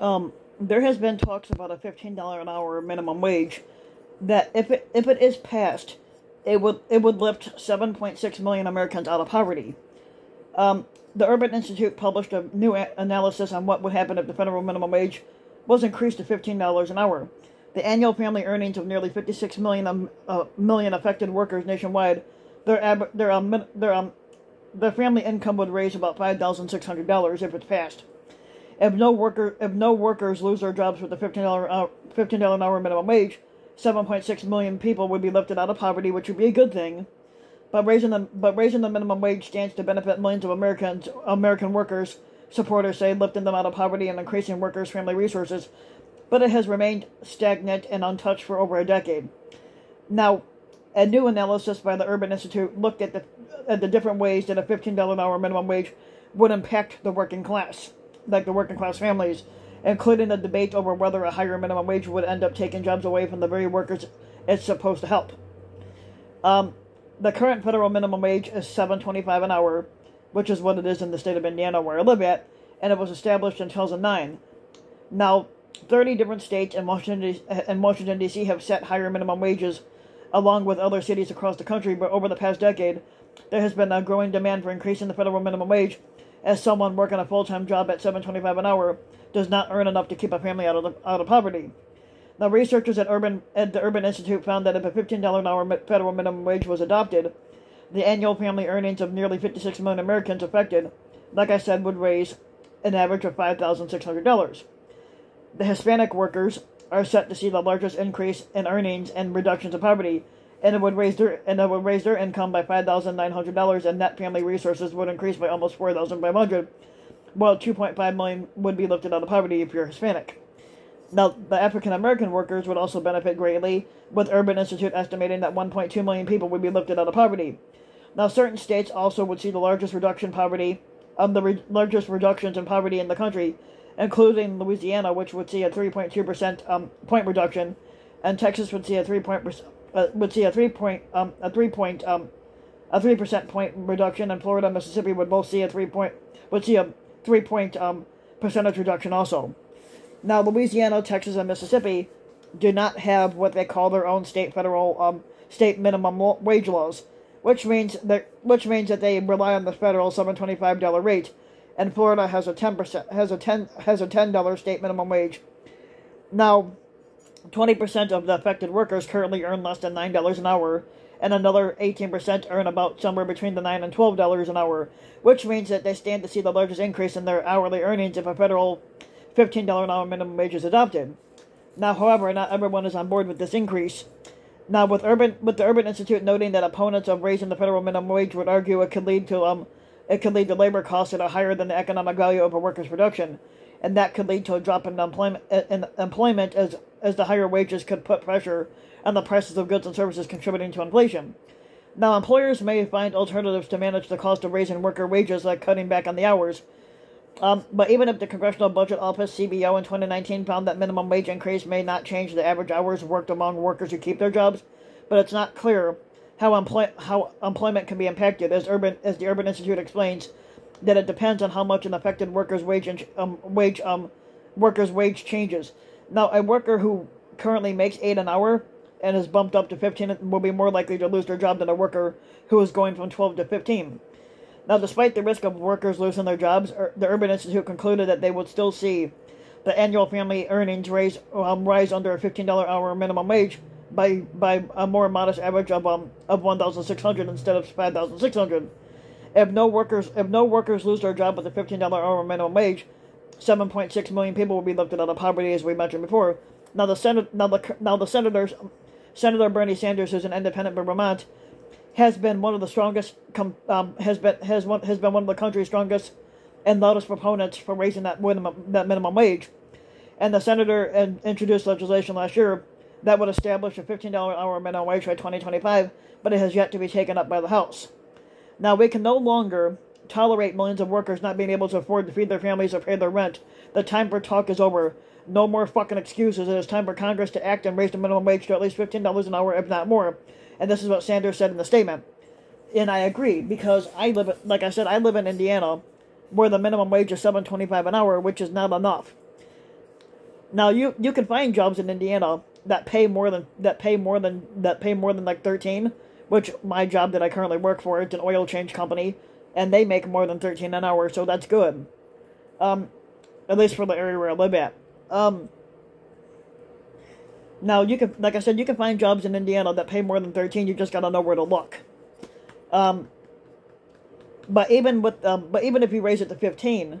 um, there has been talks about a $15 an hour minimum wage that if it, if it is passed, it would it would lift 7.6 million Americans out of poverty. Um, the Urban Institute published a new a- analysis on what would happen if the federal minimum wage was increased to $15 an hour. The annual family earnings of nearly 56 million um, uh, million affected workers nationwide, their ab- their um, their um, their family income would raise about $5,600 if it's passed. If no worker if no workers lose their jobs with the $15 uh, $15 an hour minimum wage, 7.6 million people would be lifted out of poverty, which would be a good thing. But raising the but raising the minimum wage stands to benefit millions of Americans American workers. Supporters say lifting them out of poverty and increasing workers' family resources, but it has remained stagnant and untouched for over a decade. Now, a new analysis by the Urban Institute looked at the at the different ways that a $15 an hour minimum wage would impact the working class, like the working class families, including the debate over whether a higher minimum wage would end up taking jobs away from the very workers it's supposed to help. Um, the current federal minimum wage is seven twenty-five an hour, which is what it is in the state of Indiana where I live at, and it was established in 2009. Now, 30 different states and Washington, and Washington D.C. have set higher minimum wages, along with other cities across the country. But over the past decade, there has been a growing demand for increasing the federal minimum wage, as someone working a full-time job at 7.25 an hour does not earn enough to keep a family out of the, out of poverty. The researchers at Urban at the Urban Institute found that if a $15 an hour federal minimum wage was adopted, the annual family earnings of nearly 56 million Americans affected, like I said, would raise an average of $5,600. The Hispanic workers are set to see the largest increase in earnings and reductions of poverty, and it would raise their and it would raise their income by five thousand nine hundred dollars, and net family resources would increase by almost four thousand five hundred, while two point five million would be lifted out of poverty if you're Hispanic. Now, the African American workers would also benefit greatly, with Urban Institute estimating that 1.2 million people would be lifted out of poverty. Now, certain states also would see the largest reduction poverty, um, the re- largest reductions in poverty in the country, including Louisiana, which would see a 3.2 percent um, point reduction, and Texas would see a three point uh, would see a three point um, a three point um, a three percent point reduction, and Florida and Mississippi would both see a three point would see a three point um, percentage reduction also. Now, Louisiana, Texas, and Mississippi do not have what they call their own state federal um, state minimum wage laws, which means that which means that they rely on the federal seven twenty five dollar rate, and Florida has a ten percent has a ten has a ten dollar state minimum wage. Now, twenty percent of the affected workers currently earn less than nine dollars an hour, and another eighteen percent earn about somewhere between the 9 and twelve dollars an hour, which means that they stand to see the largest increase in their hourly earnings if a federal $15 an hour minimum wage is adopted. Now, however, not everyone is on board with this increase. Now, with urban with the Urban Institute noting that opponents of raising the federal minimum wage would argue it could lead to um it could lead to labor costs that are higher than the economic value of a worker's production, and that could lead to a drop in employment in employment as as the higher wages could put pressure on the prices of goods and services, contributing to inflation. Now, employers may find alternatives to manage the cost of raising worker wages, like cutting back on the hours, um, but even if the Congressional Budget Office (CBO) in 2019 found that minimum wage increase may not change the average hours worked among workers who keep their jobs, but it's not clear how, employ- how employment can be impacted, as urban as the Urban Institute explains, that it depends on how much an affected worker's wage in- um, wage um worker's wage changes. Now, a worker who currently makes eight an hour and is bumped up to 15 will be more likely to lose their job than a worker who is going from 12 to 15. Now, despite the risk of workers losing their jobs, the Urban Institute concluded that they would still see the annual family earnings raise um, rise under a $15 hour minimum wage by by a more modest average of um of 1,600 instead of 5,600. If no workers if no workers lose their job with a $15 hour minimum wage, 7.6 million people will be lifted out of poverty, as we mentioned before. Now the sen- now the now the senators Senator Bernie Sanders, who's an independent from Vermont, has been one of the strongest um, has been has one has been one of the country's strongest and loudest proponents for raising that minimum that minimum wage. And the senator introduced legislation last year that would establish a $15 hour minimum wage by 2025, but it has yet to be taken up by the House. Now we can no longer tolerate millions of workers not being able to afford to feed their families or pay their rent. The time for talk is over. No more fucking excuses. It is time for Congress to act and raise the minimum wage to at least $15 an hour, if not more. And this is what Sanders said in the statement. And I agree because I live, like I said, I live in Indiana, where the minimum wage is seven twenty-five an hour, which is not enough. Now you you can find jobs in Indiana that pay more than that pay more than that pay more than like 13, which my job that I currently work for, it's an oil change company, and they make more than 13 an hour, so that's good. Um, at least for the area where I live at. Um, now you can, like I said, you can find jobs in Indiana that pay more than 13. You just gotta know where to look. Um, but even with, um, but even if you raise it to 15,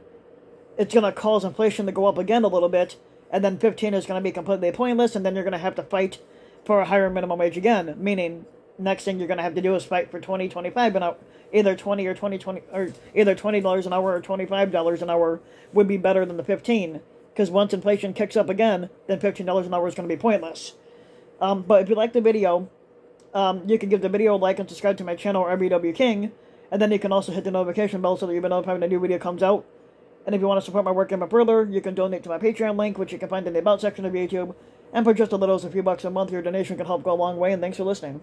it's gonna cause inflation to go up again a little bit, and then 15 is gonna be completely pointless, and then you're gonna have to fight for a higher minimum wage again. Meaning, next thing you're gonna have to do is fight for 20, 25 an hour, either 20 or 20, 20 or either 20 dollars an hour or 25 dollars an hour would be better than the 15 because once inflation kicks up again, then $15 an hour is going to be pointless. Um, but if you like the video, um, you can give the video a like and subscribe to my channel, RVW King, and then you can also hit the notification bell so that you'll be notified when a new video comes out. And if you want to support my work even further, you can donate to my Patreon link, which you can find in the About section of YouTube. And for just a little, as a few bucks a month, your donation can help go a long way, and thanks for listening.